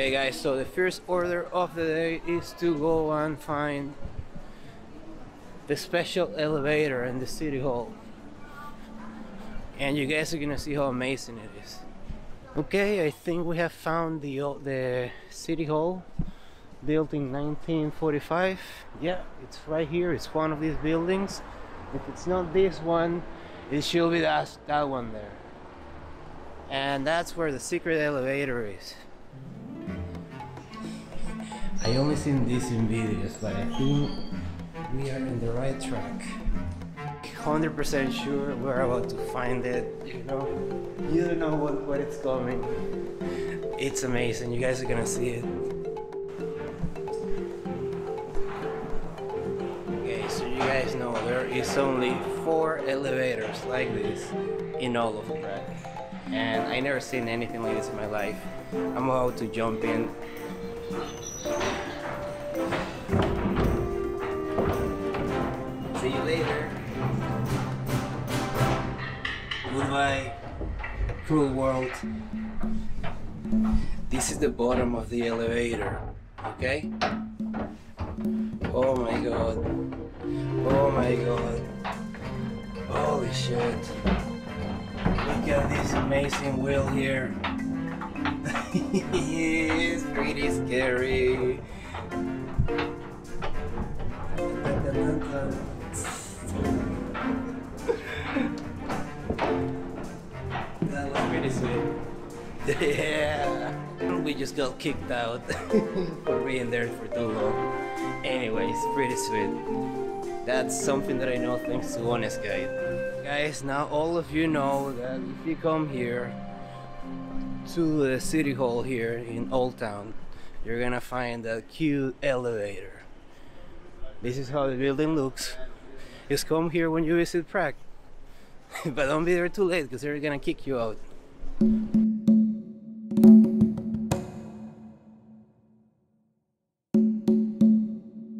Okay guys, so the first order of the day is to go and find the special elevator in the city hall. And you guys are gonna see how amazing it is. Okay, I think we have found the the city hall built in 1945. Yeah, it's right here. It's one of these buildings. If it's not this one, it should be that that one there. And that's where the secret elevator is. I only seen this in videos, but I think we are in the right track. 100% sure we're about to find it. You know, you don't know what, what it's coming. It's amazing. You guys are gonna see it. Okay, so you guys know there is only four elevators like this in all of Prague, and I never seen anything like this in my life. I'm about to jump in. See you later. Goodbye, cruel world. This is the bottom of the elevator, okay? Oh my god. Oh my god. Holy shit. Look at this amazing wheel here. it's pretty scary. That was pretty sweet. Yeah. We just got kicked out for being there for too long. Anyways, pretty sweet. That's something that I know thanks to Honest Guide. Guys, now all of you know that if you come here to the city hall here in Old Town, you're gonna find a cute elevator. This is how the building looks. Just come here when you visit Prague. but don't be there too late because they're gonna kick you out.